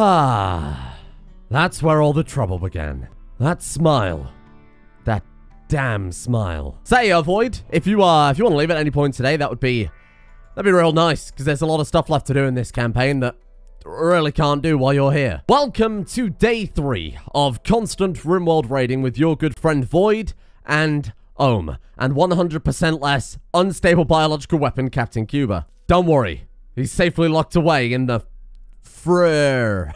Ah, that's where all the trouble began. That smile. That damn smile. Say, uh, Void, if you uh, if you want to leave at any point today, that would be that'd be real nice because there's a lot of stuff left to do in this campaign that really can't do while you're here. Welcome to day three of constant RimWorld raiding with your good friend Void and Ohm, and 100% less unstable biological weapon Captain Cuba. Don't worry, he's safely locked away in the Frere.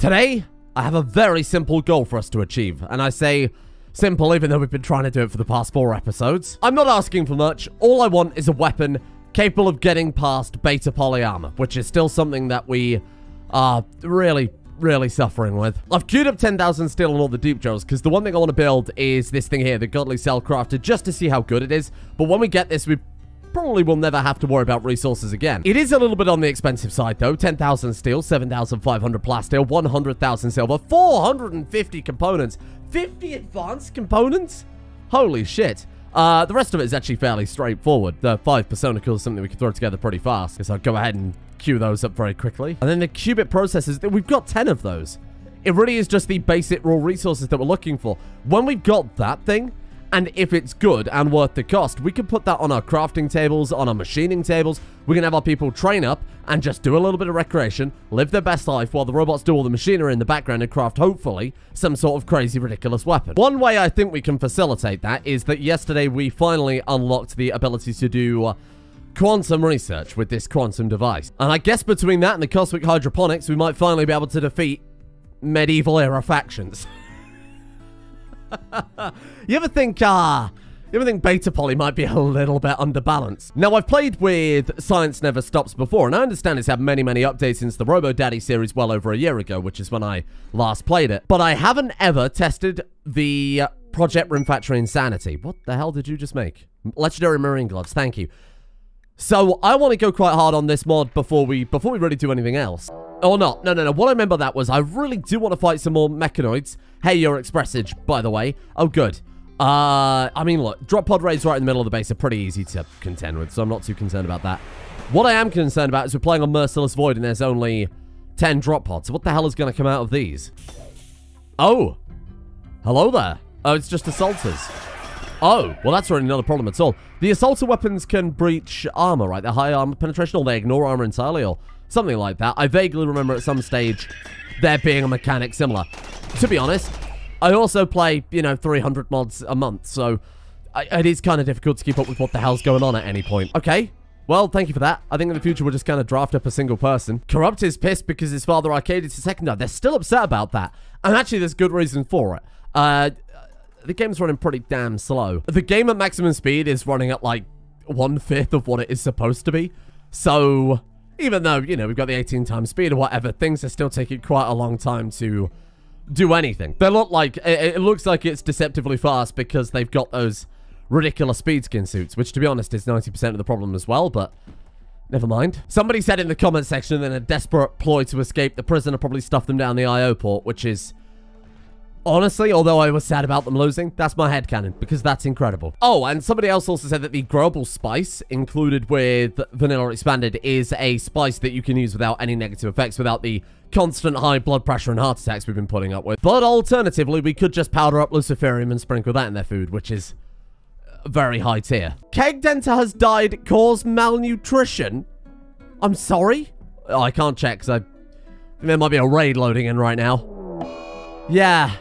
Today, I have a very simple goal for us to achieve, and I say simple even though we've been trying to do it for the past four episodes. I'm not asking for much, all I want is a weapon capable of getting past beta poly armor, which is still something that we are really, really suffering with. I've queued up 10,000 steel on all the deep jaws, because the one thing I want to build is this thing here, the Godly Cell Crafted, just to see how good it is, but when we get this, we probably will never have to worry about resources again. It is a little bit on the expensive side, though. 10,000 steel, 7,500 plasteel, 100,000 silver, 450 components, 50 advanced components? Holy shit. Uh, the rest of it is actually fairly straightforward. The five Persona is something we can throw together pretty fast. So I'll go ahead and queue those up very quickly. And then the qubit processors, we've got 10 of those. It really is just the basic raw resources that we're looking for. When we've got that thing, and if it's good and worth the cost, we can put that on our crafting tables, on our machining tables. We can have our people train up and just do a little bit of recreation, live their best life while the robots do all the machinery in the background and craft, hopefully, some sort of crazy, ridiculous weapon. One way I think we can facilitate that is that yesterday we finally unlocked the ability to do... Uh, quantum research with this quantum device. And I guess between that and the cosmic hydroponics, we might finally be able to defeat medieval era factions. you ever think, ah, you ever think Beta Poly might be a little bit underbalanced? Now, I've played with Science Never Stops before, and I understand it's had many, many updates since the Robo Daddy series well over a year ago, which is when I last played it. But I haven't ever tested the Project Rim Factory Insanity. What the hell did you just make? Legendary Marine Gloves, thank you. So, I want to go quite hard on this mod before we before we really do anything else. Or not. No, no, no. What I remember that was I really do want to fight some more mechanoids. Hey, your expressage, by the way. Oh, good. Uh, I mean, look, drop pod raids right in the middle of the base are pretty easy to contend with, so I'm not too concerned about that. What I am concerned about is we're playing on Merciless Void and there's only 10 drop pods. What the hell is going to come out of these? Oh. Hello there. Oh, it's just assaulters. Oh, well, that's really not a problem at all. The assaulter weapons can breach armor, right? They're high armor penetration, or they ignore armor entirely, or Something like that. I vaguely remember at some stage there being a mechanic similar. To be honest, I also play, you know, 300 mods a month, so I, it is kind of difficult to keep up with what the hell's going on at any point. Okay, well, thank you for that. I think in the future we'll just kind of draft up a single person. Corrupt is pissed because his father arcaded his second They're still upset about that. And actually, there's good reason for it. Uh, the game's running pretty damn slow. The game at maximum speed is running at like one-fifth of what it is supposed to be. So, even though, you know, we've got the 18 times speed or whatever, things are still taking quite a long time to do anything. They look like, it, it looks like it's deceptively fast because they've got those ridiculous speed skin suits, which to be honest is 90% of the problem as well, but never mind. Somebody said in the comment section that in a desperate ploy to escape, the prisoner probably stuffed them down the IO port, which is Honestly, although I was sad about them losing, that's my head headcanon, because that's incredible. Oh, and somebody else also said that the growable spice included with Vanilla Expanded is a spice that you can use without any negative effects, without the constant high blood pressure and heart attacks we've been putting up with. But alternatively, we could just powder up Luciferium and sprinkle that in their food, which is very high tier. Keg Denter has died cause malnutrition? I'm sorry? Oh, I can't check, because I there might be a raid loading in right now. Yeah,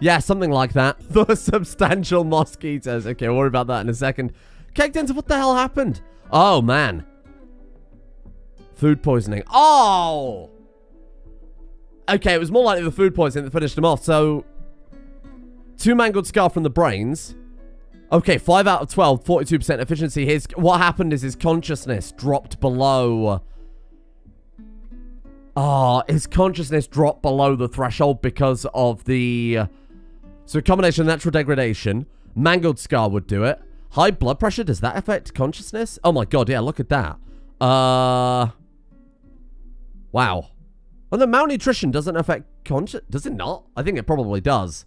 yeah, something like that. The substantial mosquitoes. Okay, we'll worry about that in a second. Caked into what the hell happened? Oh, man. Food poisoning. Oh! Okay, it was more likely the food poisoning that finished him off. So, two mangled scar from the brains. Okay, 5 out of 12, 42% efficiency. His What happened is his consciousness dropped below... Oh, his consciousness dropped below the threshold because of the... So a combination of natural degradation, mangled scar would do it. High blood pressure, does that affect consciousness? Oh my god, yeah, look at that. Uh, wow. Well, the malnutrition doesn't affect conscious, does it not? I think it probably does.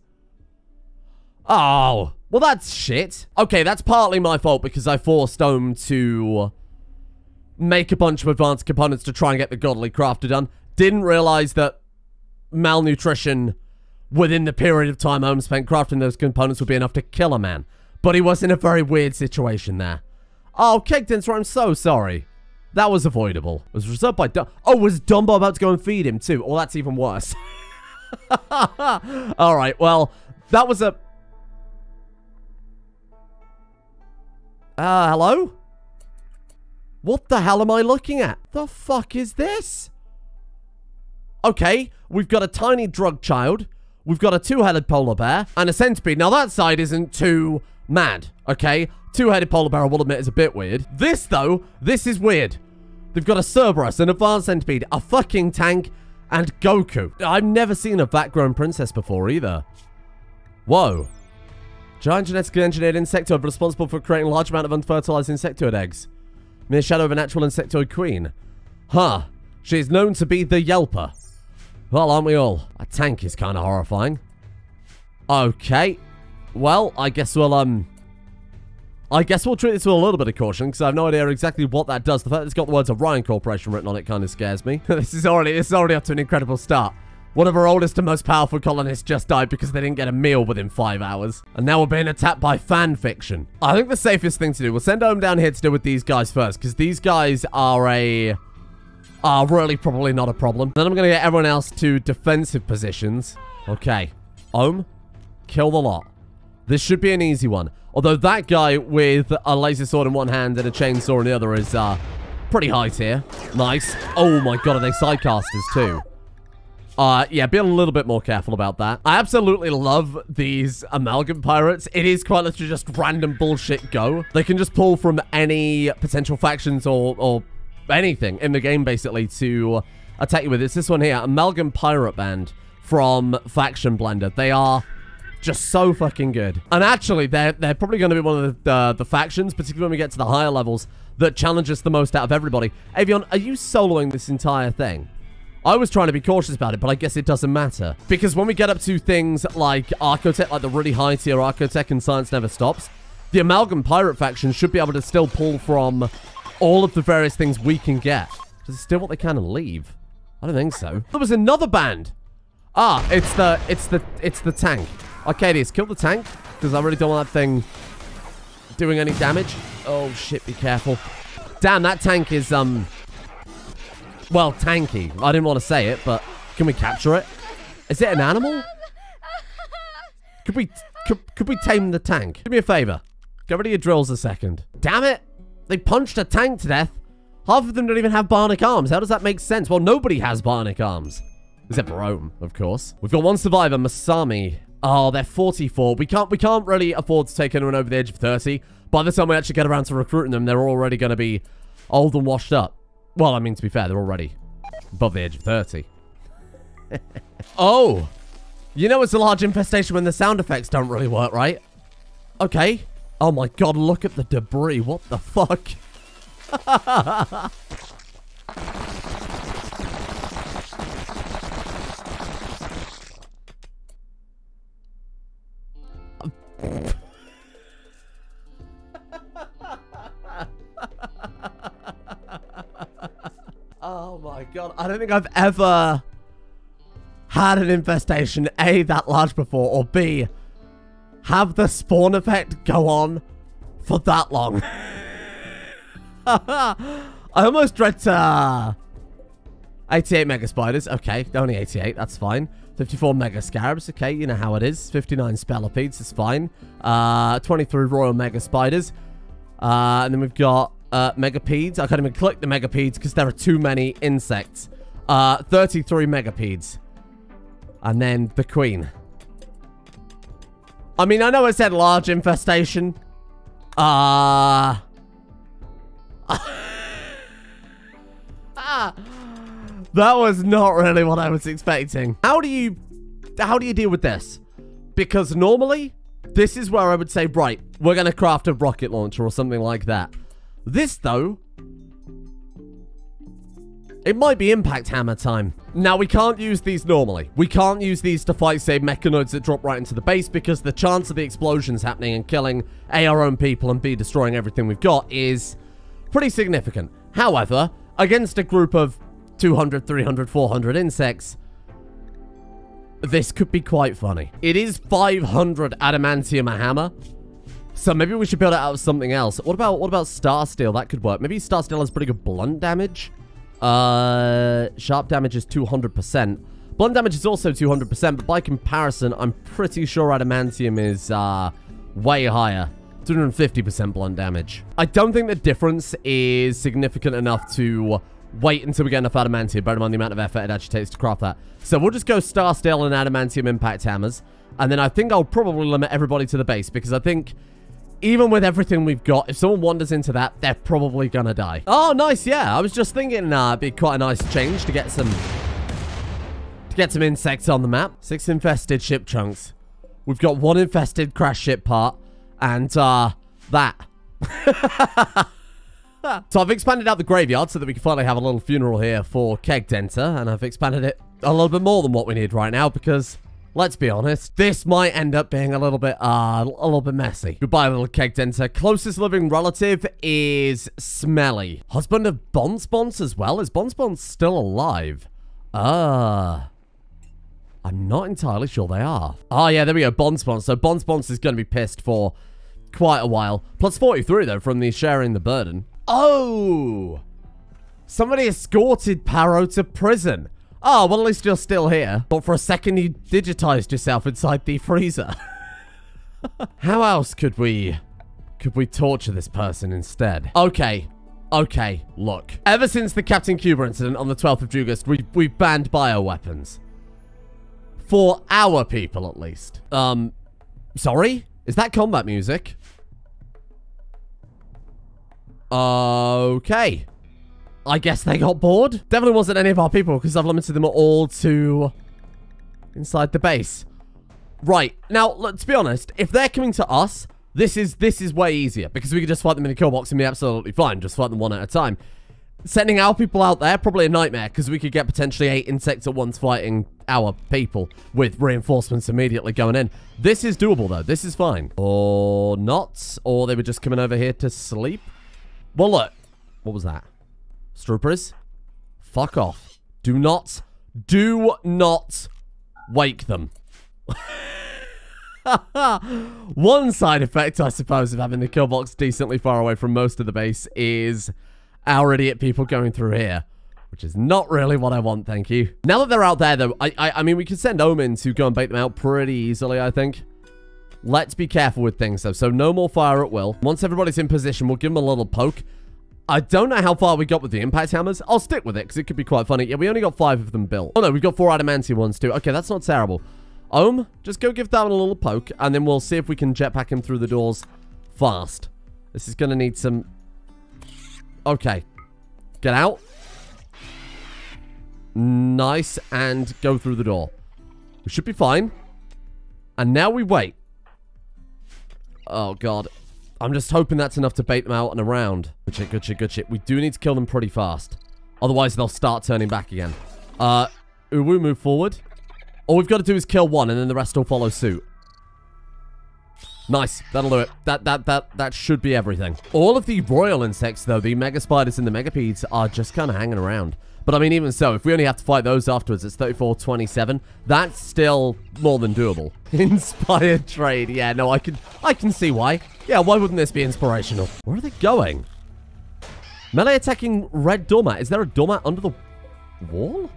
Oh, well that's shit. Okay, that's partly my fault because I forced Ohm to make a bunch of advanced components to try and get the godly crafter done. Didn't realize that malnutrition within the period of time Ohm spent crafting those components would be enough to kill a man. But he was in a very weird situation there. Oh, Cake Dincer, I'm so sorry. That was avoidable. It was reserved by Dum- Oh, was Dumbo about to go and feed him too? Oh, that's even worse. Alright, well, that was a... Uh, hello? What the hell am I looking at? The fuck is this? Okay, we've got a tiny drug child. We've got a two-headed polar bear and a centipede. Now, that side isn't too mad, okay? Two-headed polar bear, I will admit, is a bit weird. This, though, this is weird. They've got a Cerberus, an advanced centipede, a fucking tank, and Goku. I've never seen a vat-grown princess before, either. Whoa. Giant genetically engineered insectoid responsible for creating a large amount of unfertilized insectoid eggs. Mere shadow of a natural insectoid queen. Huh. She is known to be the Yelper. Well, aren't we all? A tank is kind of horrifying. Okay. Well, I guess we'll, um... I guess we'll treat this with a little bit of caution, because I have no idea exactly what that does. The fact that it's got the words Orion Corporation written on it kind of scares me. this is already, this is already up to an incredible start. One of our oldest and most powerful colonists just died because they didn't get a meal within five hours. And now we're being attacked by fan fiction. I think the safest thing to do, we'll send Ohm down here to deal with these guys first, because these guys are a are really probably not a problem. Then I'm going to get everyone else to defensive positions. Okay. Ohm, kill the lot. This should be an easy one. Although that guy with a laser sword in one hand and a chainsaw in the other is uh, pretty high tier. Nice. Oh my god, are they psycasters too? Uh, yeah, be a little bit more careful about that. I absolutely love these amalgam pirates. It is quite literally just random bullshit go. They can just pull from any potential factions or, or anything in the game, basically, to attack you with. It's this one here, Amalgam Pirate Band from Faction Blender. They are just so fucking good. And actually, they're, they're probably going to be one of the, uh, the factions, particularly when we get to the higher levels, that challenge us the most out of everybody. Avion, are you soloing this entire thing? I was trying to be cautious about it, but I guess it doesn't matter. Because when we get up to things like Archotech, like the really high tier Archotech and Science Never Stops, the Amalgam Pirate faction should be able to still pull from all of the various things we can get. Does it steal what they can and leave? I don't think so. There was another band. Ah, it's the, it's the, it's the tank. Arcadius, kill the tank, because I really don't want that thing doing any damage. Oh, shit, be careful. Damn, that tank is, um, well, tanky. I didn't want to say it, but can we capture it? Is it an animal? Could we, could, could we tame the tank? Do me a favor. Get rid of your drills a second. Damn it. They punched a tank to death. Half of them don't even have bionic arms. How does that make sense? Well, nobody has bionic arms. Except Rome, of course. We've got one survivor, Masami. Oh, they're 44. We can't we can't really afford to take anyone over the age of 30. By the time we actually get around to recruiting them, they're already going to be old and washed up. Well, I mean, to be fair, they're already above the age of 30. oh! You know it's a large infestation when the sound effects don't really work, right? Okay. Oh my god, look at the debris. What the fuck? oh my god. I don't think I've ever had an infestation A that large before or B have the spawn effect go on for that long. I almost dread to... 88 mega spiders. Okay, only 88. That's fine. 54 mega scarabs. Okay, you know how it is. 59 spellipedes. It's fine. Uh, 23 royal mega spiders. Uh, and then we've got uh, megapedes. I can't even click the megapedes because there are too many insects. Uh, 33 megapedes. And then the queen. I mean, I know it said large infestation. Uh... that was not really what I was expecting. How do you... How do you deal with this? Because normally, this is where I would say, right, we're going to craft a rocket launcher or something like that. This, though, it might be impact hammer time. Now, we can't use these normally. We can't use these to fight, say, mechanoids that drop right into the base because the chance of the explosions happening and killing A, our own people and B, destroying everything we've got is pretty significant. However, against a group of 200, 300, 400 insects, this could be quite funny. It is 500 adamantium a hammer. So maybe we should build it out of something else. What about what about star steel? That could work. Maybe star steel has pretty good blunt damage. Uh, sharp damage is 200%. Blunt damage is also 200%, but by comparison, I'm pretty sure adamantium is uh, way higher. 250% blunt damage. I don't think the difference is significant enough to wait until we get enough adamantium. Bear in mind the amount of effort it actually takes to craft that. So we'll just go star steel and adamantium impact hammers. And then I think I'll probably limit everybody to the base because I think even with everything we've got, if someone wanders into that, they're probably gonna die. Oh, nice, yeah. I was just thinking uh, it'd be quite a nice change to get some... To get some insects on the map. Six infested ship chunks. We've got one infested crash ship part. And, uh, that. so I've expanded out the graveyard so that we can finally have a little funeral here for Keg Denter. And I've expanded it a little bit more than what we need right now because let's be honest, this might end up being a little bit, uh, a little bit messy. Goodbye, little Keg Denter. Closest living relative is Smelly. Husband of Bonspons as well? Is Bonspons still alive? Ah. Uh, I'm not entirely sure they are. Oh, yeah, there we go. Bonspons. So Bonspons is going to be pissed for quite a while. Plus 43, though, from the sharing the burden. Oh! Somebody escorted Paro to prison. Oh, well, at least you're still here. But for a second, you digitized yourself inside the freezer. How else could we... Could we torture this person instead? Okay. Okay, look. Ever since the Captain Cuba incident on the 12th of August, we, we've banned bioweapons. For our people, at least. Um, sorry? Is that combat music? Okay. I guess they got bored. Definitely wasn't any of our people because I've limited them all to inside the base. Right. Now, let's be honest. If they're coming to us, this is this is way easier because we could just fight them in a kill box and be absolutely fine. Just fight them one at a time. Sending our people out there, probably a nightmare because we could get potentially eight insects at once fighting our people with reinforcements immediately going in. This is doable though. This is fine. Or not. Or they were just coming over here to sleep. Well, look. What was that? Stroopers, fuck off. Do not, do not wake them. One side effect, I suppose, of having the kill box decently far away from most of the base is our idiot people going through here. Which is not really what I want, thank you. Now that they're out there, though, I, I, I mean, we could send Omen to go and bait them out pretty easily, I think. Let's be careful with things, though. So no more fire at will. Once everybody's in position, we'll give them a little poke. I don't know how far we got with the impact hammers. I'll stick with it because it could be quite funny. Yeah, we only got five of them built. Oh, no, we've got four adamantium ones too. Okay, that's not terrible. Ohm, just go give that one a little poke, and then we'll see if we can jetpack him through the doors fast. This is going to need some... Okay. Get out. Nice, and go through the door. We should be fine. And now we wait. Oh, God. I'm just hoping that's enough to bait them out and around. Good shit, good shit, good shit. We do need to kill them pretty fast. Otherwise, they'll start turning back again. Uh, Uwu, move forward. All we've got to do is kill one, and then the rest will follow suit. Nice. That'll do it. That, that, that, that should be everything. All of the royal insects, though, the mega spiders and the megapedes, are just kind of hanging around. But I mean, even so, if we only have to fight those afterwards, it's 34-27. That's still more than doable. Inspired trade. Yeah, no, I can, I can see why. Yeah, why wouldn't this be inspirational? Where are they going? Melee attacking red doormat. Is there a doormat under the wall?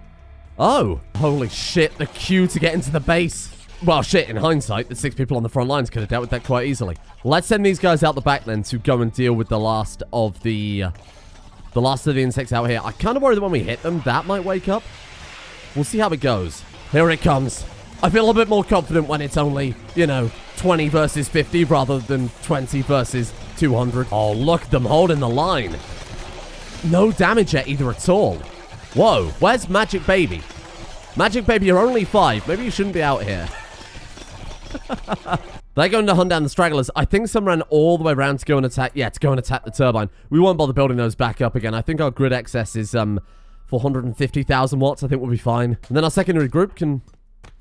Oh. Holy shit, the queue to get into the base. Well, shit, in hindsight, the six people on the front lines could have dealt with that quite easily. Let's send these guys out the back then to go and deal with the last of the... Uh, the last of the insects out here. I kind of worry that when we hit them, that might wake up. We'll see how it goes. Here it comes. I feel a bit more confident when it's only, you know, 20 versus 50 rather than 20 versus 200. Oh, look them holding the line. No damage yet either at all. Whoa, where's Magic Baby? Magic Baby, you're only five. Maybe you shouldn't be out here. They're going to hunt down the stragglers. I think some ran all the way around to go and attack. Yeah, to go and attack the turbine. We won't bother building those back up again. I think our grid excess is um 450,000 watts. I think we'll be fine. And then our secondary group can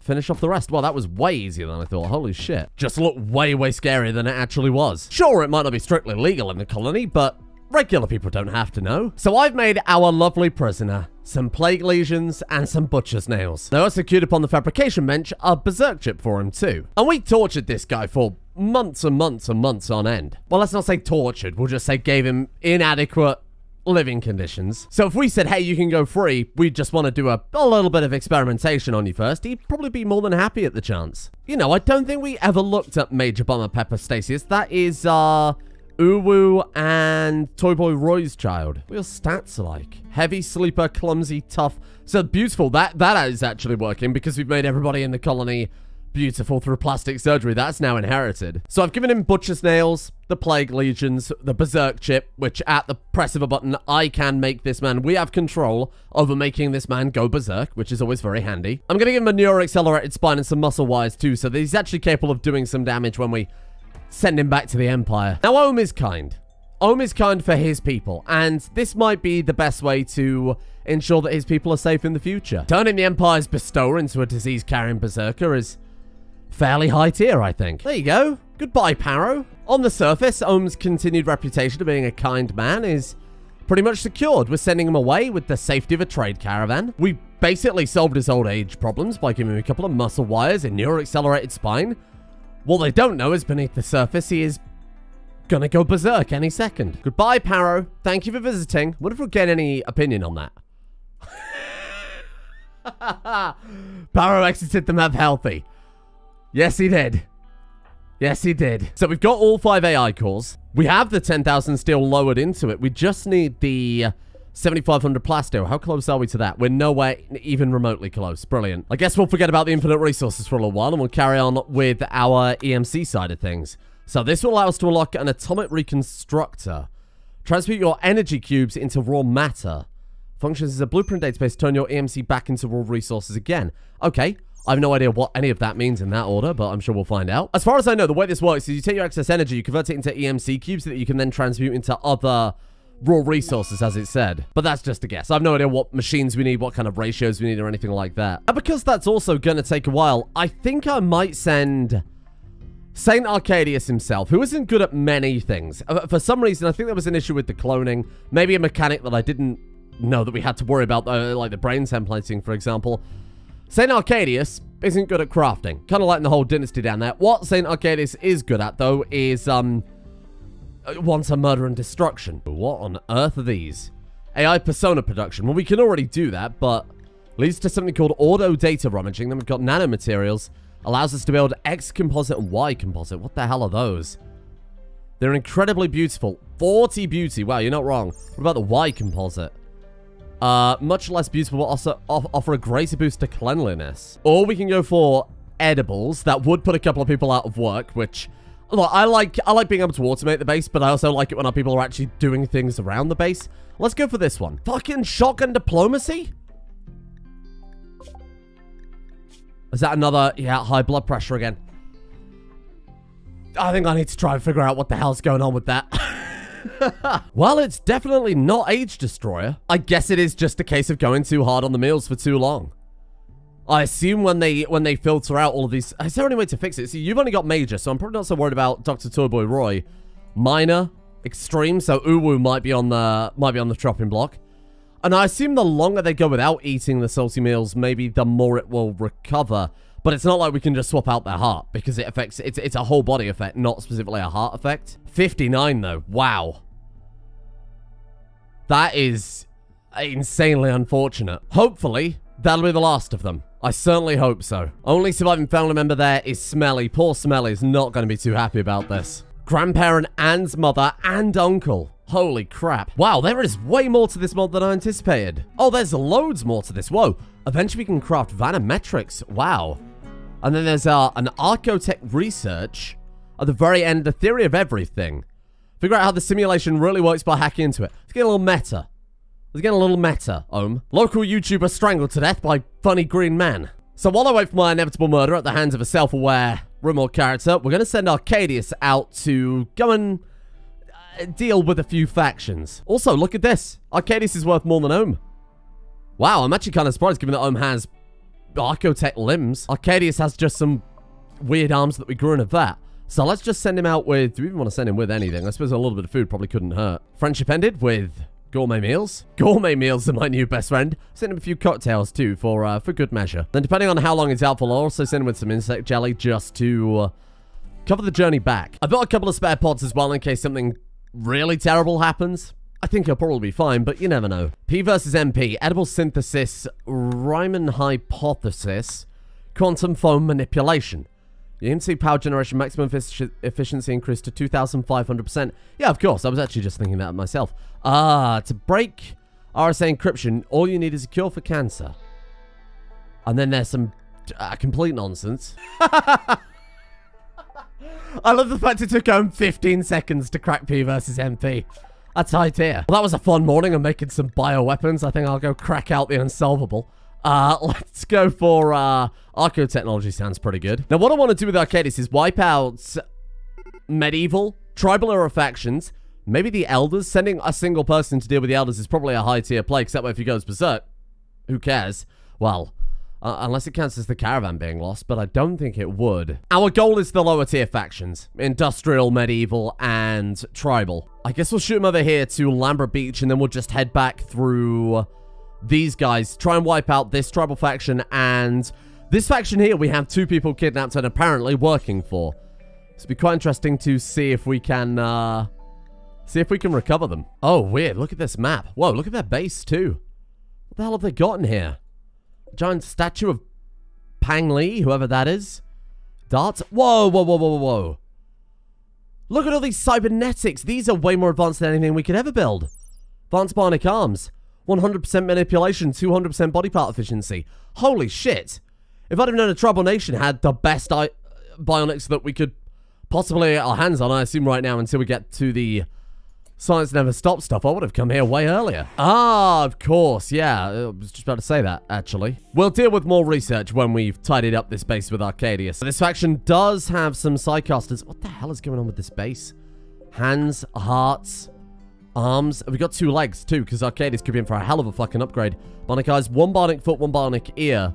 finish off the rest. Well, that was way easier than I thought. Holy shit. Just looked way, way scarier than it actually was. Sure, it might not be strictly legal in the colony, but regular people don't have to know. So I've made our lovely prisoner some plague lesions and some butcher's nails. They also queued upon the fabrication bench a berserk chip for him too. And we tortured this guy for months and months and months on end. Well, let's not say tortured, we'll just say gave him inadequate living conditions. So if we said, hey, you can go free, we just want to do a, a little bit of experimentation on you first, he'd probably be more than happy at the chance. You know, I don't think we ever looked at Major Bomber Pepper Stasius. That is, uh... Uwu and Toy Boy Roy's child. What your stats are like? Heavy sleeper, clumsy, tough. So beautiful. That that is actually working because we've made everybody in the colony beautiful through plastic surgery. That's now inherited. So I've given him Butcher's Nails, the Plague Lesions, the Berserk Chip, which at the press of a button, I can make this man. We have control over making this man go berserk, which is always very handy. I'm going to give him a Neural Accelerated Spine and some muscle wires too, so that he's actually capable of doing some damage when we send him back to the Empire. Now, Ohm is kind. Ohm is kind for his people, and this might be the best way to ensure that his people are safe in the future. Turning the Empire's bestower into a disease-carrying berserker is fairly high tier, I think. There you go. Goodbye, Paro. On the surface, Ohm's continued reputation of being a kind man is pretty much secured. We're sending him away with the safety of a trade caravan. We basically solved his old age problems by giving him a couple of muscle wires and neural accelerated spine. What they don't know is beneath the surface, he is gonna go berserk any second. Goodbye, Paro. Thank you for visiting. What if we get any opinion on that? Paro exited the map healthy. Yes, he did. Yes, he did. So we've got all five AI cores. We have the 10,000 steel lowered into it. We just need the 7,500 plasteel. How close are we to that? We're nowhere even remotely close. Brilliant. I guess we'll forget about the infinite resources for a little while and we'll carry on with our EMC side of things. So this will allow us to unlock an atomic reconstructor. Transmute your energy cubes into raw matter. Functions as a blueprint database. Turn your EMC back into raw resources again. Okay. I have no idea what any of that means in that order, but I'm sure we'll find out. As far as I know, the way this works is you take your excess energy, you convert it into EMC cubes that you can then transmute into other raw resources, as it said. But that's just a guess. I have no idea what machines we need, what kind of ratios we need, or anything like that. And because that's also going to take a while, I think I might send... Saint Arcadius himself, who isn't good at many things. Uh, for some reason, I think there was an issue with the cloning. Maybe a mechanic that I didn't know that we had to worry about, uh, like the brain templating, for example. St. Arcadius isn't good at crafting. Kind of like the whole dynasty down there. What St. Arcadius is good at, though, is, um... Uh, wants a murder and destruction. What on earth are these? AI persona production. Well, we can already do that, but leads to something called auto data rummaging. Then we've got nanomaterials. Allows us to build X composite and Y composite. What the hell are those? They're incredibly beautiful. 40 beauty. Wow, you're not wrong. What about the Y composite? Uh, much less beautiful, but also offer a greater boost to cleanliness. Or we can go for edibles. That would put a couple of people out of work, which... Look, I like I like being able to automate the base, but I also like it when our people are actually doing things around the base. Let's go for this one. Fucking shotgun diplomacy? Is that another... Yeah, high blood pressure again. I think I need to try and figure out what the hell's going on with that. well, it's definitely not Age Destroyer. I guess it is just a case of going too hard on the meals for too long. I assume when they when they filter out all of these... Is there any way to fix it? See, you've only got Major, so I'm probably not so worried about Dr. Toyboy Roy. Minor, Extreme, so Uwu might be on the might be on the chopping block. And I assume the longer they go without eating the salty meals, maybe the more it will recover. But it's not like we can just swap out their heart because it affects, it's, it's a whole body effect, not specifically a heart effect. 59 though, wow. That is insanely unfortunate. Hopefully, that'll be the last of them. I certainly hope so. Only surviving family member there is Smelly. Poor Smelly is not going to be too happy about this. Grandparent and mother and uncle. Holy crap. Wow, there is way more to this mod than I anticipated. Oh, there's loads more to this. Whoa. Eventually we can craft Vanometrics. Wow. And then there's uh, an Archotech research. At the very end, the theory of everything. Figure out how the simulation really works by hacking into it. Let's get a little meta. Let's get a little meta, Ohm. Local YouTuber strangled to death by funny green man. So while I wait for my inevitable murder at the hands of a self-aware remote character, we're going to send Arcadius out to go and uh, deal with a few factions. Also, look at this. Arcadius is worth more than Ohm. Wow, I'm actually kind of surprised given that Ohm has Archotech limbs. Arcadius has just some weird arms that we grew in a vat. So let's just send him out with... Do we even want to send him with anything? I suppose a little bit of food probably couldn't hurt. Friendship ended with gourmet meals. Gourmet meals are my new best friend. Send him a few cocktails too for uh, for good measure. Then depending on how long he's out for, I'll also send him with some insect jelly just to uh, cover the journey back. I've got a couple of spare pods as well in case something really terrible happens. I think he'll probably be fine, but you never know. P versus NP, edible synthesis, Riemann hypothesis, quantum foam manipulation. EMC power generation maximum efficiency increased to 2,500%. Yeah, of course. I was actually just thinking that myself. Ah, to break RSA encryption, all you need is a cure for cancer. And then there's some uh, complete nonsense. I love the fact it took him 15 seconds to crack P versus NP. That's high tier. Well, that was a fun morning. I'm making some bioweapons. I think I'll go crack out the unsolvable. Uh, let's go for, uh, Arco technology sounds pretty good. Now, what I want to do with Arcadis is wipe out medieval, tribal era factions, maybe the elders. Sending a single person to deal with the elders is probably a high tier play, except if he goes berserk. Who cares? Well, uh, unless it counts as the caravan being lost, but I don't think it would. Our goal is the lower tier factions. Industrial, medieval, and tribal. I guess we'll shoot them over here to Lambra Beach, and then we'll just head back through these guys. Try and wipe out this tribal faction, and this faction here we have two people kidnapped and apparently working for. It's be quite interesting to see if we can, uh... See if we can recover them. Oh, weird. Look at this map. Whoa, look at their base, too. What the hell have they got in here? Giant statue of Pang Li, whoever that is. Darts. Whoa, whoa, whoa, whoa, whoa. Look at all these cybernetics. These are way more advanced than anything we could ever build. Advanced bionic arms. 100% manipulation, 200% body part efficiency. Holy shit. If I'd have known a Tribal Nation had the best uh, bionics that we could possibly get our hands on, I assume right now until we get to the Science Never Stops stuff, I would have come here way earlier. Ah, of course, yeah. I was just about to say that, actually. We'll deal with more research when we've tidied up this base with Arcadius. This faction does have some psycasters. What the hell is going on with this base? Hands, hearts, arms. We've got two legs, too, because Arcadius could be in for a hell of a fucking upgrade. Bionic eyes, one bionic foot, one bionic ear.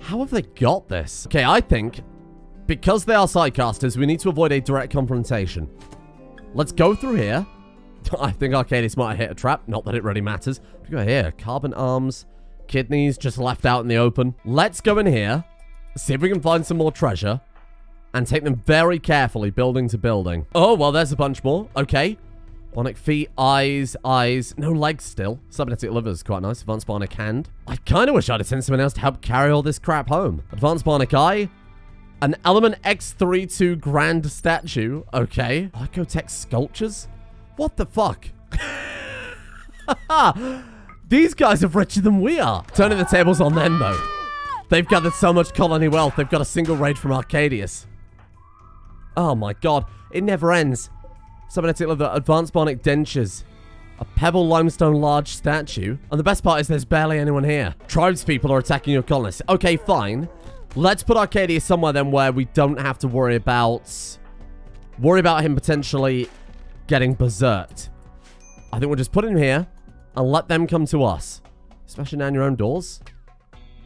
How have they got this? Okay, I think because they are psycasters, we need to avoid a direct confrontation. Let's go through here. I think Arcadis might have hit a trap. Not that it really matters. We go here. Carbon arms. Kidneys just left out in the open. Let's go in here. See if we can find some more treasure. And take them very carefully, building to building. Oh, well, there's a bunch more. Okay. Bionic feet, eyes, eyes. No legs still. Cybernetic liver is quite nice. Advanced bionic hand. I kind of wish I'd have sent someone else to help carry all this crap home. Advanced bionic eye. An Element X32 Grand statue. Okay. Archotech sculptures. What the fuck? These guys are richer than we are. Turning the tables on them, though. They've gathered so much colony wealth, they've got a single raid from Arcadius. Oh my god, it never ends. Cybernetic leather, advanced bionic dentures. A pebble limestone large statue. And the best part is there's barely anyone here. Tribes people are attacking your colonists. Okay, fine. Let's put Arcadius somewhere then where we don't have to worry about... Worry about him potentially getting berserked. I think we'll just put him here and let them come to us. Smashing down your own doors?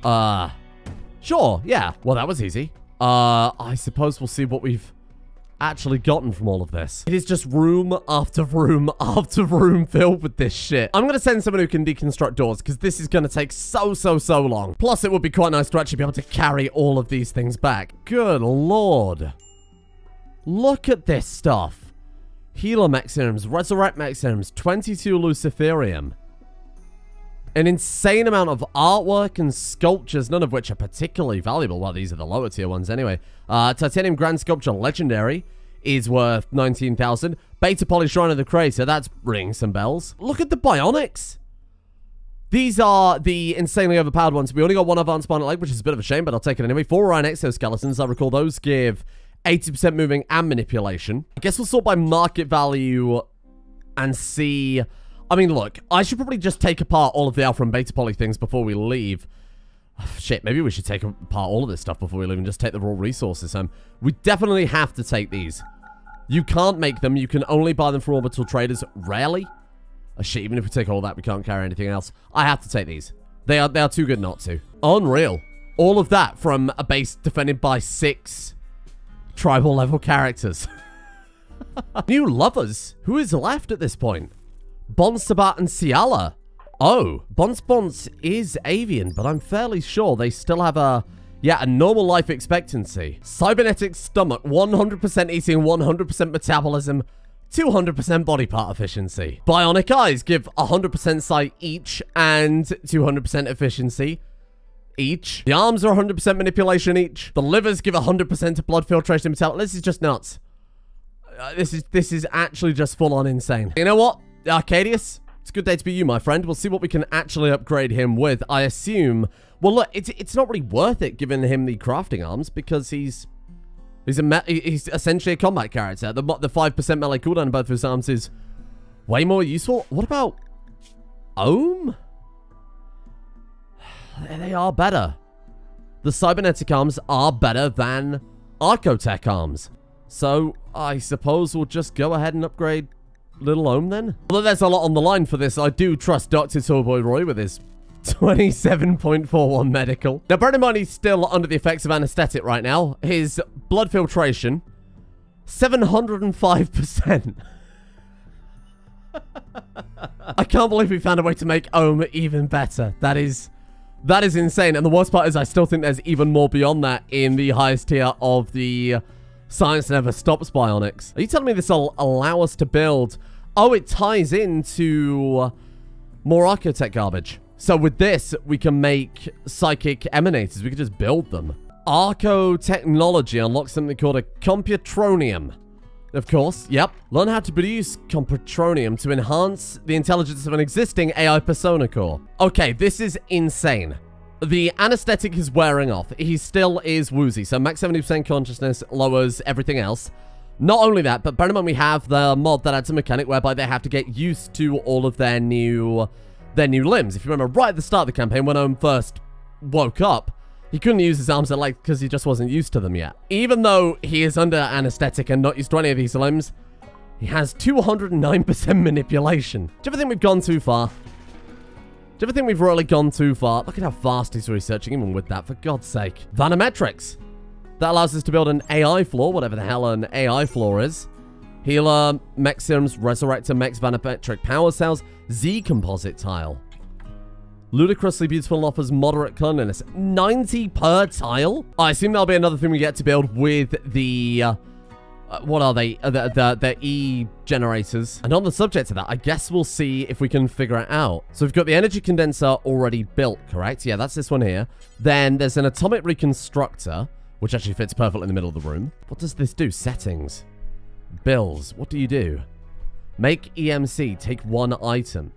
Uh, sure, yeah. Well, that was easy. Uh, I suppose we'll see what we've actually gotten from all of this. It is just room after room after room filled with this shit. I'm going to send someone who can deconstruct doors because this is going to take so, so, so long. Plus, it would be quite nice to actually be able to carry all of these things back. Good lord. Look at this stuff. Healer Maximums, Resurrect Maximums, 22 Luciferium. An insane amount of artwork and sculptures, none of which are particularly valuable. Well, these are the lower tier ones anyway. Uh, Titanium Grand Sculpture Legendary is worth 19,000. Beta Poly Shrine of the Creator, that's ringing some bells. Look at the Bionics. These are the insanely overpowered ones. We only got one advanced bionic leg, which is a bit of a shame, but I'll take it anyway. Four Orion exoskeletons. I recall those give 80% moving and manipulation. I guess we'll sort by market value and see... I mean, look, I should probably just take apart all of the alpha and beta poly things before we leave. Oh, Shit, maybe we should take apart all of this stuff before we leave and just take the raw resources. Um, we definitely have to take these. You can't make them. You can only buy them from orbital traders. Rarely. Oh, shit, even if we take all that, we can't carry anything else. I have to take these. They are, they are too good not to. Unreal. All of that from a base defended by six tribal level characters. New lovers? Who is left at this point? Bonsabat and Ciala. Oh, Bonspons is avian, but I'm fairly sure they still have a, yeah, a normal life expectancy. Cybernetic stomach, 100% eating, 100% metabolism, 200% body part efficiency. Bionic eyes give 100% sight each and 200% efficiency each. The arms are 100% manipulation each. The livers give 100% to blood filtration metabolism. This is just nuts. Uh, this is this is actually just full on insane. You know what? Arcadius, it's a good day to be you, my friend. We'll see what we can actually upgrade him with. I assume... Well, look, it's, it's not really worth it giving him the crafting arms because he's... He's a he's essentially a combat character. The the 5% melee cooldown on both of his arms is way more useful. What about Ohm? They are better. The cybernetic arms are better than Archotech arms. So I suppose we'll just go ahead and upgrade Little Ohm then? Although there's a lot on the line for this, I do trust Dr. Toyboy Roy with his 27.41 medical. Now, bear in mind he's still under the effects of anesthetic right now. His blood filtration, 705%. I can't believe we found a way to make Ohm even better. That is... That is insane. And the worst part is I still think there's even more beyond that in the highest tier of the Science Never Stops Bionics. Are you telling me this will allow us to build... Oh, it ties into more Archotech garbage. So with this, we can make psychic emanators. We can just build them. Arco technology unlocks something called a computronium. Of course, yep. Learn how to produce computronium to enhance the intelligence of an existing AI persona core. Okay, this is insane. The anesthetic is wearing off. He still is woozy, so max 70% consciousness lowers everything else. Not only that, but bear in mind we have the mod that adds a mechanic whereby they have to get used to all of their new their new limbs. If you remember, right at the start of the campaign, when Ohm first woke up, he couldn't use his arms at like because he just wasn't used to them yet. Even though he is under anesthetic and not used to any of these limbs, he has 209% manipulation. Do you ever think we've gone too far? Do you ever think we've really gone too far? Look at how fast he's researching even with that, for God's sake. Vanometrics. That allows us to build an AI floor, whatever the hell an AI floor is. Healer, Mech Serums, Resurrector, Mech's Vanometric Power Cells, Z Composite Tile. Ludicrously beautiful offers moderate cleanliness. 90 per tile? I assume that'll be another thing we get to build with the... Uh, uh, what are they? Uh, the, the, the E generators. And on the subject of that, I guess we'll see if we can figure it out. So we've got the energy condenser already built, correct? Yeah, that's this one here. Then there's an atomic reconstructor, which actually fits perfectly in the middle of the room. What does this do? Settings. Bills. What do you do? Make EMC. Take one item.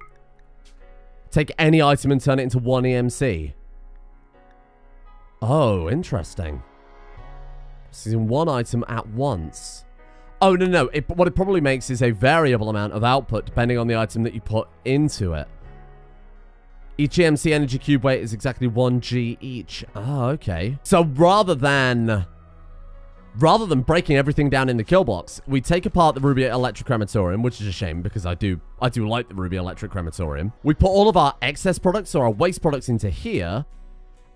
Take any item and turn it into one EMC. Oh, interesting. Using one item at once. Oh, no, no. It, what it probably makes is a variable amount of output depending on the item that you put into it. Each EMC energy cube weight is exactly 1G each. Oh, okay. So rather than rather than breaking everything down in the kill box, we take apart the Ruby Electric Crematorium, which is a shame because I do I do like the Ruby Electric Crematorium. We put all of our excess products or our waste products into here,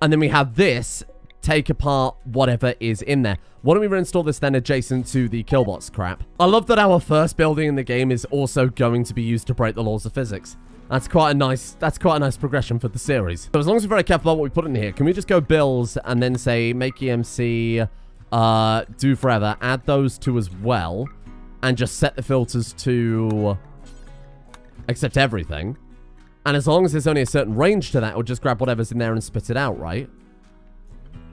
and then we have this take apart whatever is in there. Why don't we reinstall this then adjacent to the killbox crap? I love that our first building in the game is also going to be used to break the laws of physics. That's quite a nice that's quite a nice progression for the series. So as long as we're very careful about what we put in here, can we just go bills and then say make EMC uh, do forever, add those two as well, and just set the filters to accept everything. And as long as there's only a certain range to that, we'll just grab whatever's in there and spit it out, right?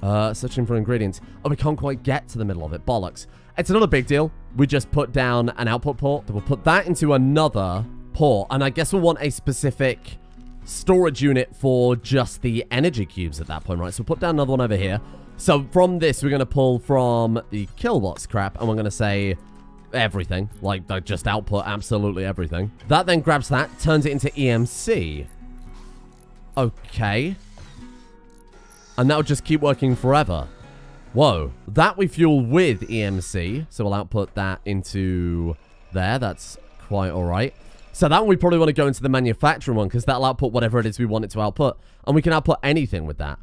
Uh, searching for ingredients. Oh, we can't quite get to the middle of it. Bollocks. It's another big deal. We just put down an output port. We'll put that into another port. And I guess we'll want a specific storage unit for just the energy cubes at that point, right? So we'll put down another one over here. So from this, we're going to pull from the killbox crap, and we're going to say everything. Like, just output absolutely everything. That then grabs that, turns it into EMC. Okay. And that will just keep working forever. Whoa. That we fuel with EMC. So we'll output that into there. That's quite alright. So that one we probably want to go into the manufacturing one because that'll output whatever it is we want it to output. And we can output anything with that.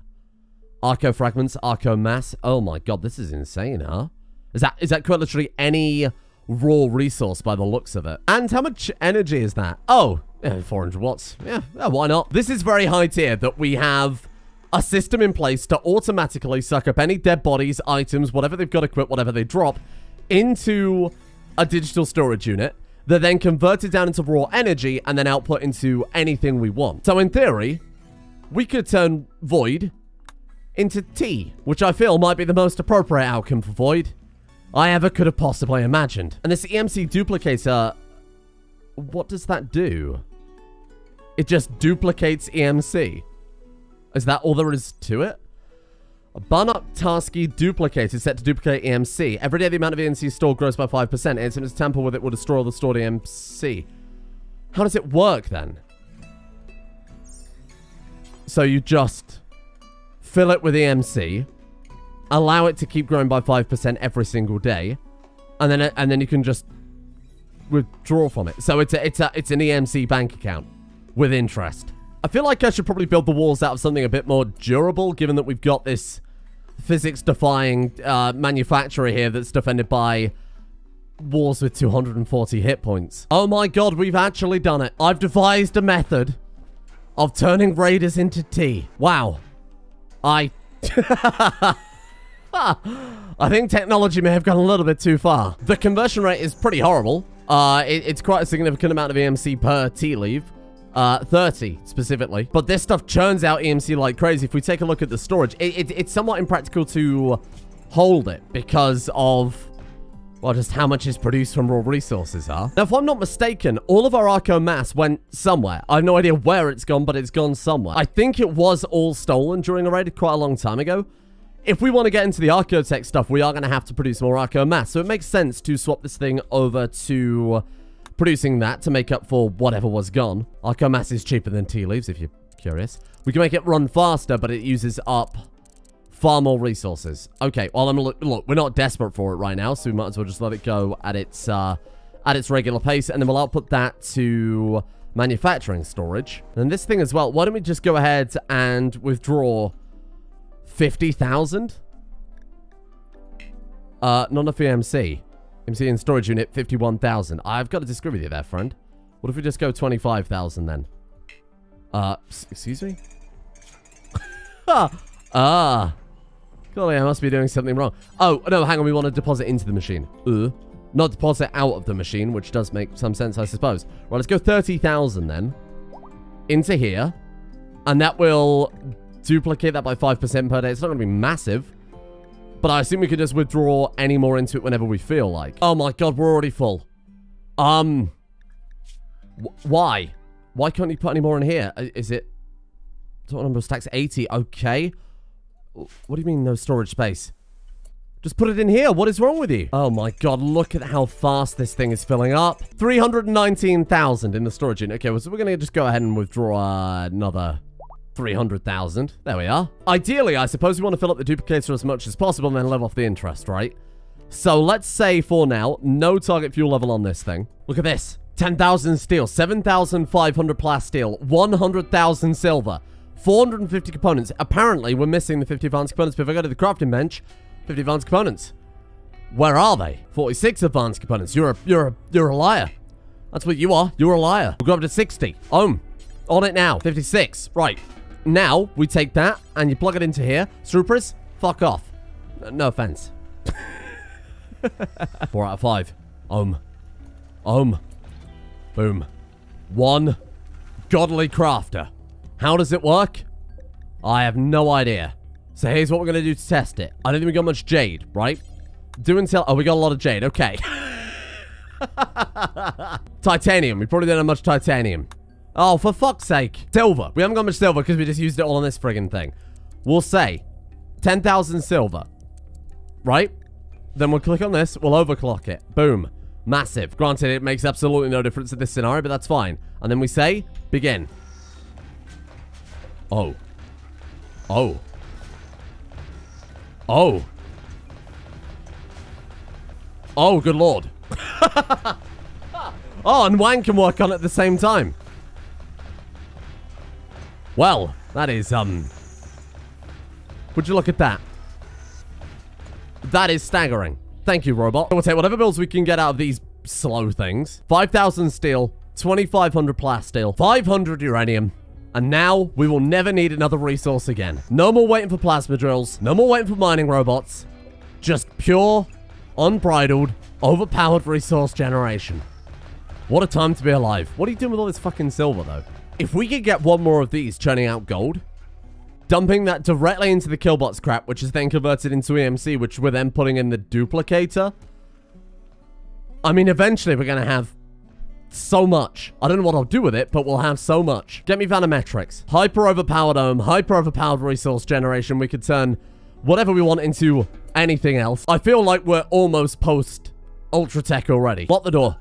Arco fragments, Arco mass. Oh my god, this is insane, huh? Is that is that quite literally any raw resource by the looks of it? And how much energy is that? Oh, yeah, 400 watts. Yeah, yeah, why not? This is very high tier that we have a system in place to automatically suck up any dead bodies, items, whatever they've got equipped, whatever they drop, into a digital storage unit. They're then converted down into raw energy and then output into anything we want. So in theory, we could turn Void into tea, which I feel might be the most appropriate outcome for Void I ever could have possibly imagined. And this EMC duplicator, what does that do? It just duplicates EMC. Is that all there is to it? A Bannock Tasky duplicate is set to duplicate EMC. Every day the amount of EMC stored grows by 5%. Any attempt to tamper with it will destroy all the stored EMC. How does it work then? So you just fill it with EMC, allow it to keep growing by 5% every single day, and then and then you can just withdraw from it. So it's a, it's a, it's an EMC bank account with interest. I feel like I should probably build the walls out of something a bit more durable, given that we've got this physics-defying uh, manufacturer here that's defended by walls with 240 hit points. Oh my god, we've actually done it. I've devised a method of turning raiders into tea. Wow. I... I think technology may have gone a little bit too far. The conversion rate is pretty horrible. Uh, it, it's quite a significant amount of EMC per tea leaf. Uh, 30 specifically. But this stuff churns out EMC like crazy. If we take a look at the storage, it, it, it's somewhat impractical to hold it because of, well, just how much is produced from raw resources are. Now, if I'm not mistaken, all of our Arco mass went somewhere. I have no idea where it's gone, but it's gone somewhere. I think it was all stolen during a raid quite a long time ago. If we want to get into the Archotech stuff, we are going to have to produce more Arco mass. So it makes sense to swap this thing over to producing that to make up for whatever was gone. Arco mass is cheaper than tea leaves, if you're curious. We can make it run faster, but it uses up far more resources. Okay, well, I'm look, look, we're not desperate for it right now, so we might as well just let it go at its uh, at its regular pace, and then we'll output that to manufacturing storage. And this thing as well, why don't we just go ahead and withdraw 50,000? Uh, not enough EMC. MC in storage unit, 51,000. I've got to disagree with you there, friend. What if we just go 25,000 then? Uh, excuse me? ah. Golly, I must be doing something wrong. Oh, no, hang on. We want to deposit into the machine. Uh, not deposit out of the machine, which does make some sense, I suppose. Right, let's go 30,000 then. Into here. And that will duplicate that by 5% per day. It's not going to be massive. But I assume we could just withdraw any more into it whenever we feel like. Oh my god, we're already full. Um, why? Why can't you put any more in here? Is it total number of stacks? 80. Okay. What do you mean no storage space? Just put it in here. What is wrong with you? Oh my god, look at how fast this thing is filling up. 319,000 in the storage unit. Okay, so we're going to just go ahead and withdraw uh, another 300,000. There we are. Ideally, I suppose we want to fill up the duplicator as much as possible and then live off the interest, right? So let's say for now, no target fuel level on this thing. Look at this. 10,000 steel, 7,500 plus steel, 100,000 silver, 450 components. Apparently, we're missing the 50 advanced components. But if I go to the crafting bench, 50 advanced components. Where are they? 46 advanced components. You're a, you're a, you're a liar. That's what you are. You're a liar. We'll go up to 60. Oh, on it now. 56. Right. Now, we take that and you plug it into here. Supers, fuck off. No offense. Four out of five. Um. Um. Boom. One. Godly crafter. How does it work? I have no idea. So here's what we're going to do to test it. I don't think we got much jade, right? Do until... Oh, we got a lot of jade. Okay. titanium. We probably don't have much titanium. Oh, for fuck's sake. Silver. We haven't got much silver because we just used it all on this friggin' thing. We'll say 10,000 silver. Right? Then we'll click on this. We'll overclock it. Boom. Massive. Granted, it makes absolutely no difference in this scenario, but that's fine. And then we say, begin. Oh. Oh. Oh. Oh, good lord. oh, and Wang can work on it at the same time. Well, that is, um... Would you look at that? That is staggering. Thank you, robot. We'll take whatever bills we can get out of these slow things. 5,000 steel, 2,500 plasteel, 500 uranium, and now we will never need another resource again. No more waiting for plasma drills. No more waiting for mining robots. Just pure, unbridled, overpowered resource generation. What a time to be alive. What are you doing with all this fucking silver, though? If we could get one more of these churning out gold, dumping that directly into the killbot crap, which is then converted into EMC, which we're then putting in the duplicator. I mean, eventually we're going to have so much. I don't know what I'll do with it, but we'll have so much. Get me Vanometrics. Hyper overpowered ohm, hyper overpowered resource generation. We could turn whatever we want into anything else. I feel like we're almost post Ultra Tech already. Lock the door.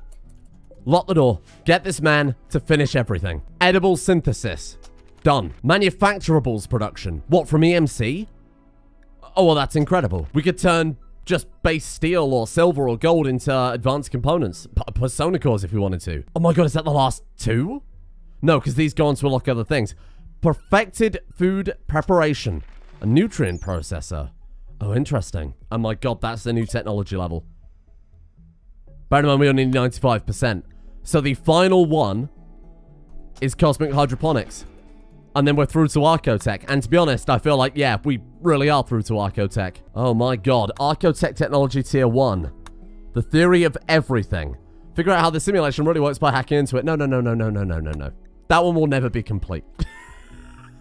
Lock the door. Get this man to finish everything. Edible synthesis. Done. Manufacturables production. What, from EMC? Oh, well, that's incredible. We could turn just base steel or silver or gold into advanced components. P persona cores if we wanted to. Oh my god, is that the last two? No, because these go on to unlock other things. Perfected food preparation. A nutrient processor. Oh, interesting. Oh my god, that's the new technology level. Bear in mind, we only need 95%. So the final one is Cosmic Hydroponics. And then we're through to Archotech. And to be honest, I feel like, yeah, we really are through to Archotech. Oh my god. Archotech Technology Tier 1. The theory of everything. Figure out how the simulation really works by hacking into it. No, no, no, no, no, no, no, no, no. That one will never be complete.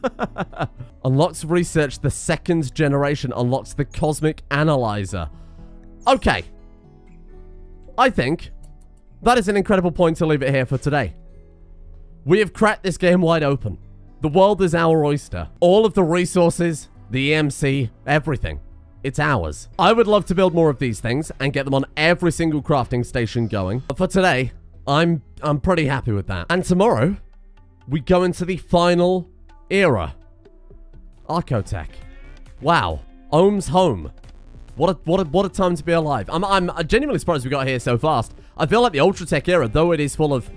unlocks research the second generation. Unlocks the Cosmic Analyzer. Okay. I think that is an incredible point to leave it here for today. We have cracked this game wide open. The world is our oyster. All of the resources, the EMC, everything. It's ours. I would love to build more of these things and get them on every single crafting station going. But for today, I'm I'm pretty happy with that. And tomorrow, we go into the final era. Archotech. Wow. Ohm's home. What a, what a, what a time to be alive. I'm, I'm genuinely surprised we got here so fast. I feel like the Ultra Tech era, though it is full of,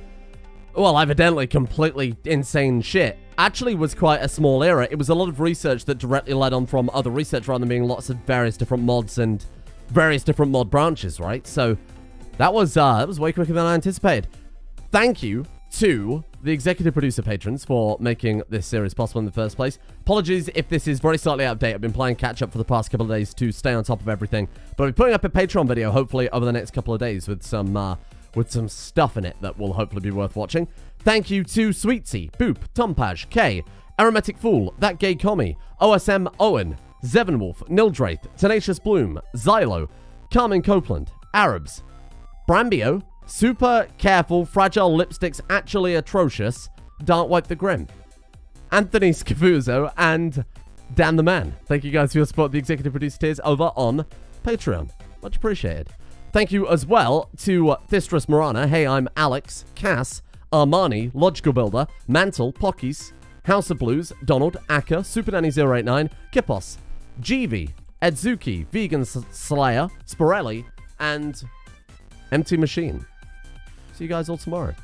well, evidently completely insane shit, actually was quite a small era. It was a lot of research that directly led on from other research rather than being lots of various different mods and various different mod branches, right? So that was, uh, that was way quicker than I anticipated. Thank you to the executive producer patrons for making this series possible in the first place. Apologies if this is very slightly out of date. I've been playing catch up for the past couple of days to stay on top of everything. But I'll be putting up a Patreon video hopefully over the next couple of days with some uh, with some stuff in it that will hopefully be worth watching. Thank you to Sweetsy, Boop, Tompaj, K, Aromatic Fool, That Gay Commie, OSM Owen, Zevenwolf, Nildraith, Tenacious Bloom, Xylo, Carmen Copeland, Arabs, Brambio, Super careful, fragile lipsticks actually atrocious. Don't wipe the grim. Anthony Scavuzzo and Dan the Man. Thank you guys for your support, the executive producer tiers over on Patreon. Much appreciated. Thank you as well to uh, Thistris Morana. Hey, I'm Alex, Cass, Armani, Logical Builder, Mantle, Pockies, House of Blues, Donald, Akka, Super Nanny 089, Kippos, Jeevy, Edzuki, Vegan Slayer, Sporelli, and Empty Machine. See you guys all tomorrow.